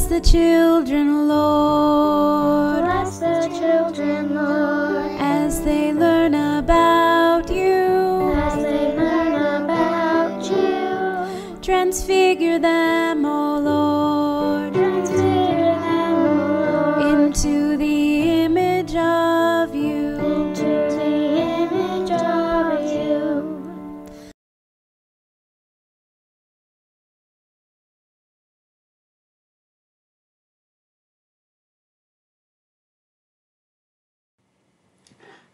Bless the children, Lord, Bless the children, Lord, as they learn about you. as they learn about you. Transfigure them,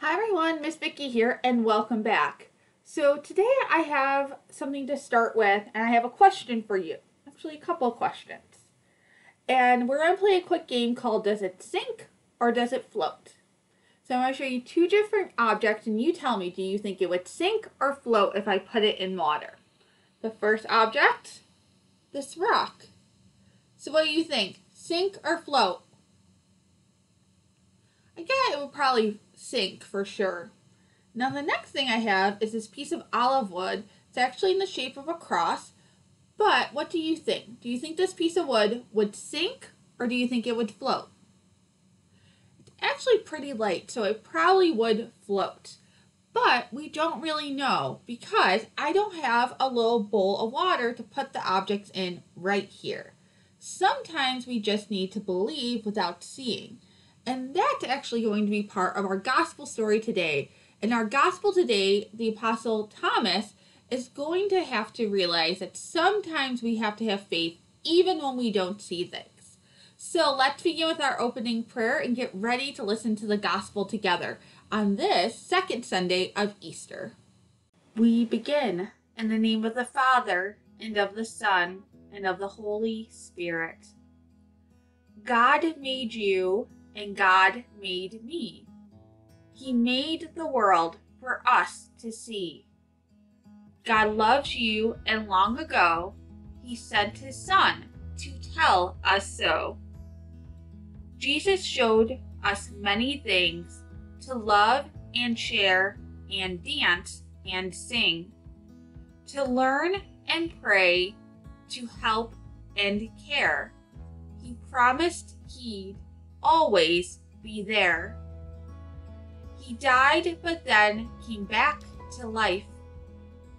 Hi everyone, Miss Vicky here, and welcome back. So today I have something to start with, and I have a question for you. Actually, a couple questions. And we're gonna play a quick game called Does It Sink or Does It Float? So I'm gonna show you two different objects, and you tell me, do you think it would sink or float if I put it in water? The first object, this rock. So what do you think? Sink or float? I it would probably sink for sure. Now the next thing I have is this piece of olive wood. It's actually in the shape of a cross. But what do you think? Do you think this piece of wood would sink or do you think it would float? It's actually pretty light, so it probably would float. But we don't really know because I don't have a little bowl of water to put the objects in right here. Sometimes we just need to believe without seeing. And that's actually going to be part of our gospel story today. In our gospel today, the apostle Thomas is going to have to realize that sometimes we have to have faith even when we don't see things. So let's begin with our opening prayer and get ready to listen to the gospel together on this second Sunday of Easter. We begin in the name of the Father, and of the Son, and of the Holy Spirit. God made you and God made me. He made the world for us to see. God loves you, and long ago, He sent His Son to tell us so. Jesus showed us many things to love and share and dance and sing, to learn and pray, to help and care. He promised He'd always be there. He died but then came back to life.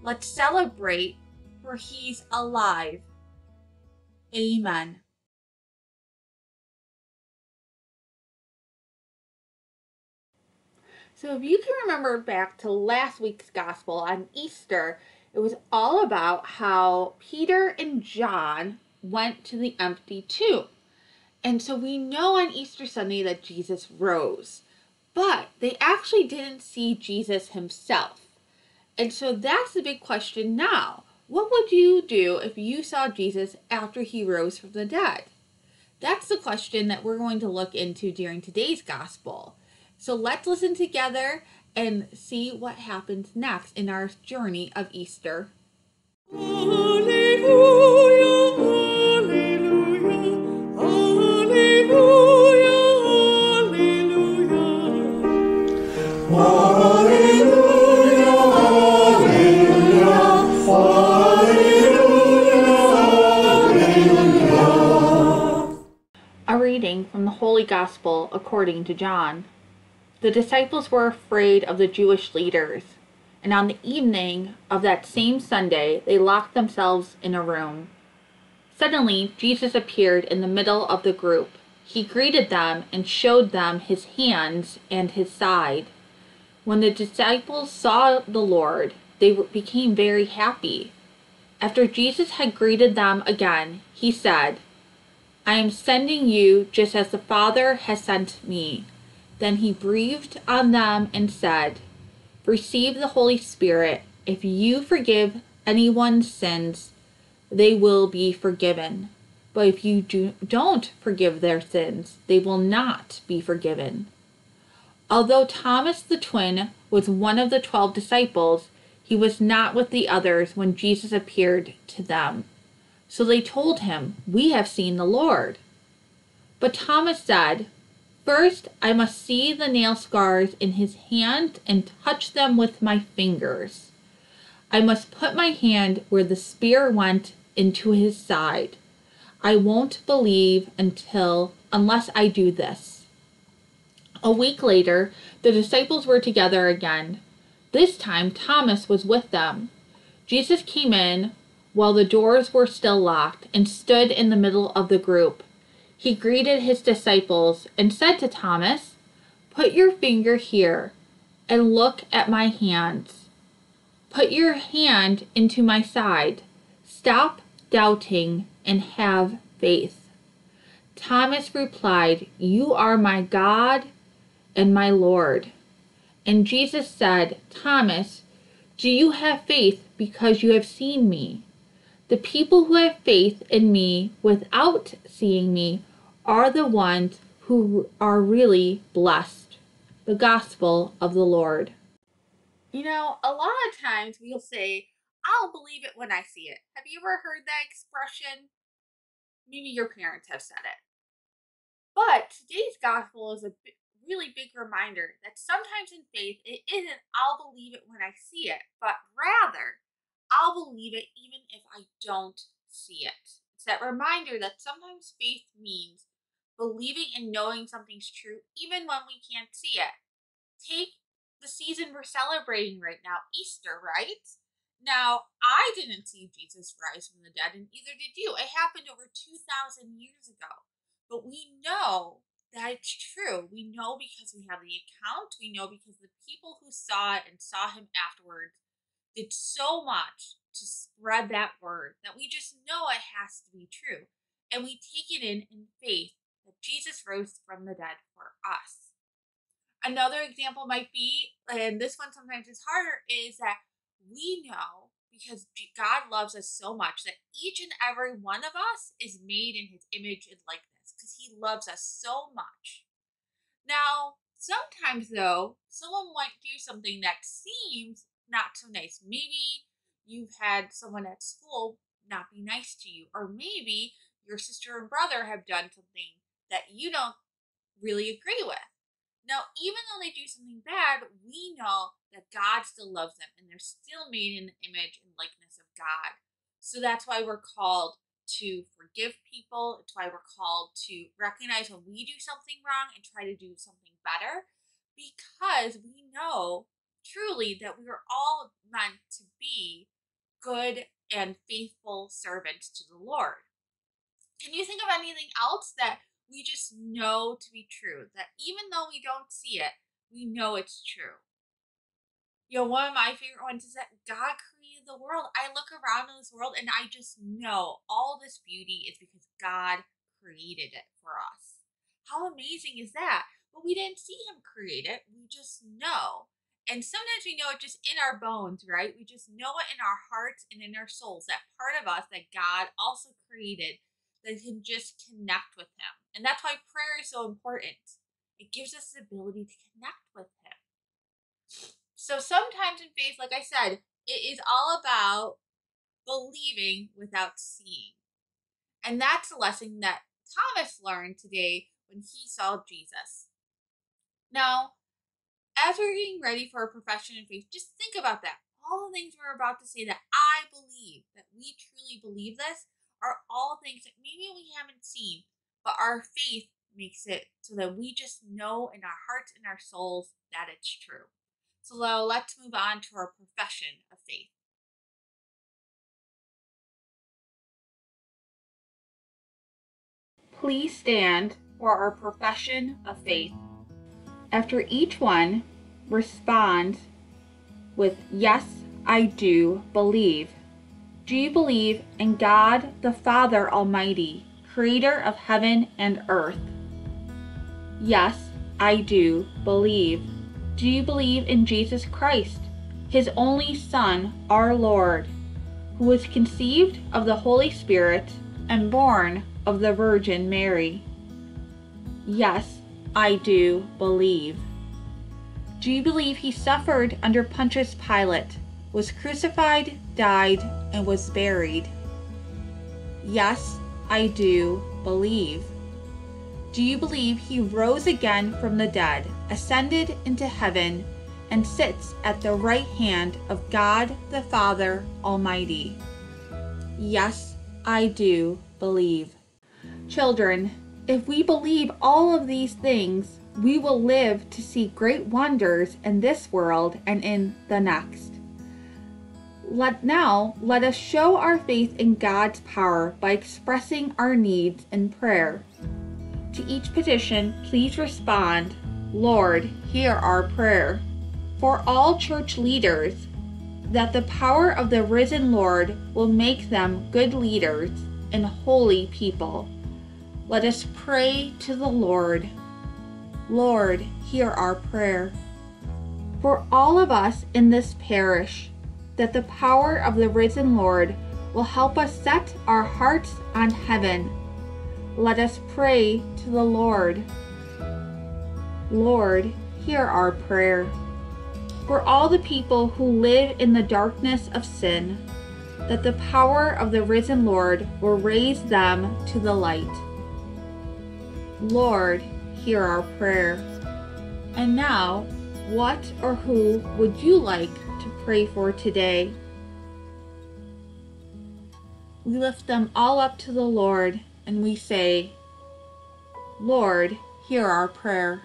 Let's celebrate, for he's alive. Amen. So, if you can remember back to last week's gospel on Easter, it was all about how Peter and John went to the empty tomb. And so we know on Easter Sunday that Jesus rose, but they actually didn't see Jesus himself. And so that's the big question now. What would you do if you saw Jesus after he rose from the dead? That's the question that we're going to look into during today's gospel. So let's listen together and see what happens next in our journey of Easter. Alleluia, Gospel according to John. The disciples were afraid of the Jewish leaders, and on the evening of that same Sunday, they locked themselves in a room. Suddenly, Jesus appeared in the middle of the group. He greeted them and showed them his hands and his side. When the disciples saw the Lord, they became very happy. After Jesus had greeted them again, he said, I am sending you just as the Father has sent me. Then he breathed on them and said, Receive the Holy Spirit. If you forgive anyone's sins, they will be forgiven. But if you do, don't forgive their sins, they will not be forgiven. Although Thomas the twin was one of the twelve disciples, he was not with the others when Jesus appeared to them. So they told him, We have seen the Lord. But Thomas said, First, I must see the nail scars in his hand and touch them with my fingers. I must put my hand where the spear went into his side. I won't believe until unless I do this. A week later, the disciples were together again. This time, Thomas was with them. Jesus came in while the doors were still locked and stood in the middle of the group. He greeted his disciples and said to Thomas, Put your finger here and look at my hands. Put your hand into my side. Stop doubting and have faith. Thomas replied, You are my God and my Lord. And Jesus said, Thomas, do you have faith because you have seen me? The people who have faith in me without seeing me are the ones who are really blessed. The Gospel of the Lord. You know, a lot of times we'll say, I'll believe it when I see it. Have you ever heard that expression? Maybe your parents have said it. But today's gospel is a really big reminder that sometimes in faith, it isn't, I'll believe it when I see it, but rather, I'll believe it even if I don't see it. It's that reminder that sometimes faith means believing and knowing something's true even when we can't see it. Take the season we're celebrating right now, Easter, right? Now, I didn't see Jesus rise from the dead, and neither did you. It happened over 2,000 years ago. But we know that it's true. We know because we have the account. We know because the people who saw it and saw him afterwards did so much to spread that word that we just know it has to be true. And we take it in in faith that Jesus rose from the dead for us. Another example might be, and this one sometimes is harder, is that we know because God loves us so much that each and every one of us is made in his image and likeness because he loves us so much. Now, sometimes though, someone might do something that seems not so nice. Maybe you've had someone at school not be nice to you, or maybe your sister and brother have done something that you don't really agree with. Now, even though they do something bad, we know that God still loves them and they're still made in the image and likeness of God. So that's why we're called to forgive people. It's why we're called to recognize when we do something wrong and try to do something better because we know truly that we are all meant to be good and faithful servants to the Lord. Can you think of anything else that we just know to be true. That even though we don't see it, we know it's true. You know, one of my favorite ones is that God created the world. I look around in this world and I just know all this beauty is because God created it for us. How amazing is that? But we didn't see Him create it, we just know. And sometimes we know it just in our bones, right? We just know it in our hearts and in our souls, that part of us that God also created that can just connect with Him. And that's why prayer is so important. It gives us the ability to connect with Him. So sometimes in faith, like I said, it is all about believing without seeing. And that's a lesson that Thomas learned today when he saw Jesus. Now, as we're getting ready for a profession in faith, just think about that. All the things we're about to say that I believe, that we truly believe this, are all things that maybe we haven't seen, but our faith makes it so that we just know in our hearts and our souls that it's true. So now let's move on to our profession of faith. Please stand for our profession of faith. After each one, respond with, Yes, I do believe. Do you believe in God the Father Almighty, creator of heaven and earth? Yes, I do believe. Do you believe in Jesus Christ, his only Son, our Lord, who was conceived of the Holy Spirit and born of the Virgin Mary? Yes, I do believe. Do you believe he suffered under Pontius Pilate, was crucified, died, and was buried. Yes, I do believe. Do you believe he rose again from the dead, ascended into heaven, and sits at the right hand of God the Father Almighty? Yes, I do believe. Children, if we believe all of these things, we will live to see great wonders in this world and in the next. Let now let us show our faith in God's power by expressing our needs in prayer. To each petition, please respond, Lord, hear our prayer. For all church leaders, that the power of the risen Lord will make them good leaders and holy people. Let us pray to the Lord. Lord, hear our prayer. For all of us in this parish, that the power of the risen Lord will help us set our hearts on heaven. Let us pray to the Lord. Lord, hear our prayer. For all the people who live in the darkness of sin, that the power of the risen Lord will raise them to the light. Lord, hear our prayer. And now, what or who would you like to pray for today? We lift them all up to the Lord and we say, Lord, hear our prayer.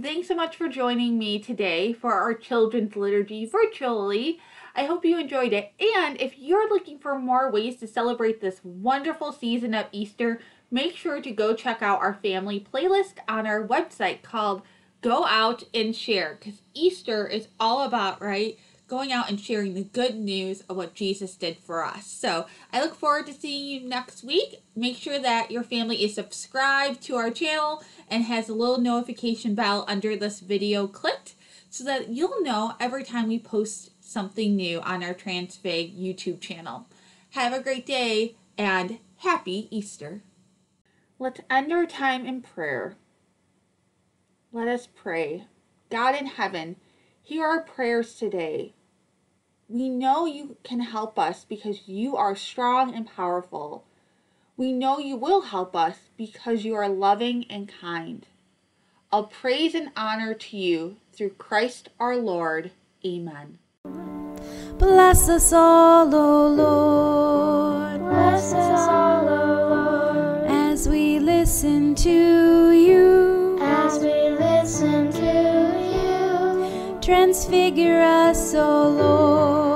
Thanks so much for joining me today for our children's liturgy virtually. I hope you enjoyed it. And if you're looking for more ways to celebrate this wonderful season of Easter, make sure to go check out our family playlist on our website called Go Out and Share because Easter is all about, right? Going out and sharing the good news of what Jesus did for us. So I look forward to seeing you next week. Make sure that your family is subscribed to our channel and has a little notification bell under this video clicked so that you'll know every time we post something new on our Transfig YouTube channel. Have a great day and happy Easter. Let's end our time in prayer. Let us pray. God in heaven, hear our prayers today. We know you can help us because you are strong and powerful. We know you will help us because you are loving and kind. All praise and honor to you through Christ our Lord. Amen. Bless us all, O Lord, Bless us all, O Lord, as we listen to you. as we listen to you. Transfigure us, O Lord.